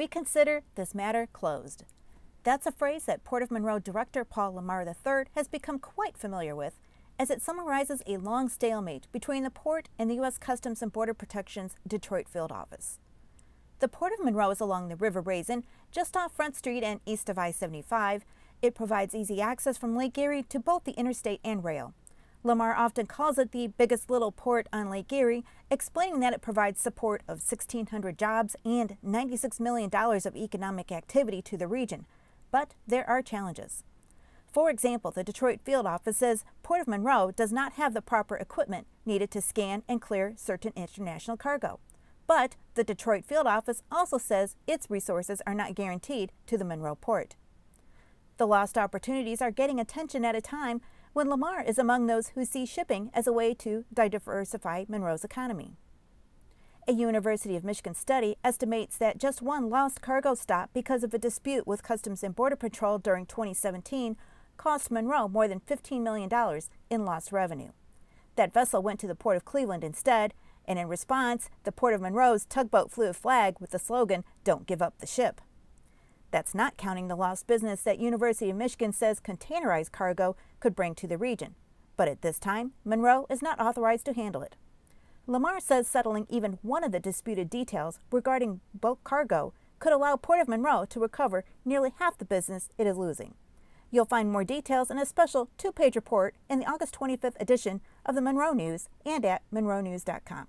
We consider this matter closed. That's a phrase that Port of Monroe Director Paul LaMar III has become quite familiar with, as it summarizes a long stalemate between the port and the U.S. Customs and Border Protection's Detroit field office. The Port of Monroe is along the River Raisin, just off Front Street and east of I 75. It provides easy access from Lake Erie to both the interstate and rail. LaMar often calls it the biggest little port on Lake Erie, explaining that it provides support of 1,600 jobs and $96 million of economic activity to the region. But there are challenges. For example, the Detroit field office says Port of Monroe does not have the proper equipment needed to scan and clear certain international cargo. But the Detroit field office also says its resources are not guaranteed to the Monroe port. The lost opportunities are getting attention at a time when LaMar is among those who see shipping as a way to diversify Monroe's economy. A University of Michigan study estimates that just one lost cargo stop because of a dispute with Customs and Border Patrol during 2017 cost Monroe more than $15 million in lost revenue. That vessel went to the Port of Cleveland instead, and in response, the Port of Monroe's tugboat flew a flag with the slogan, Don't Give Up the Ship. That's not counting the lost business that University of Michigan says containerized cargo could bring to the region. But at this time, Monroe is not authorized to handle it. LaMar says settling even one of the disputed details regarding bulk cargo could allow Port of Monroe to recover nearly half the business it is losing. You'll find more details in a special two page report in the August 25th edition of the Monroe News and at monroenews.com.